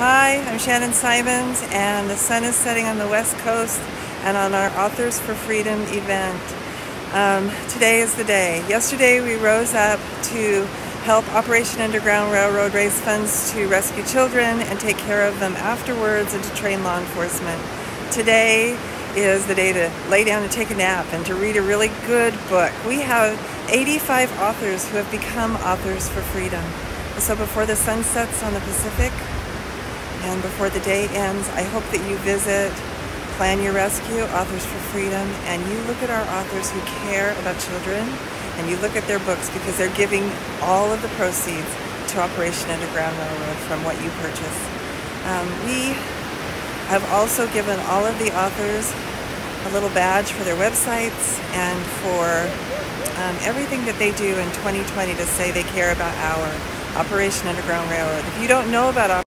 Hi, I'm Shannon Symonds, and the sun is setting on the West Coast and on our Authors for Freedom event. Um, today is the day. Yesterday we rose up to help Operation Underground Railroad raise funds to rescue children and take care of them afterwards and to train law enforcement. Today is the day to lay down and take a nap and to read a really good book. We have 85 authors who have become authors for freedom. So before the sun sets on the Pacific, and before the day ends, I hope that you visit Plan Your Rescue, Authors for Freedom, and you look at our authors who care about children and you look at their books because they're giving all of the proceeds to Operation Underground Railroad from what you purchase. Um, we have also given all of the authors a little badge for their websites and for um, everything that they do in 2020 to say they care about our Operation Underground Railroad. If you don't know about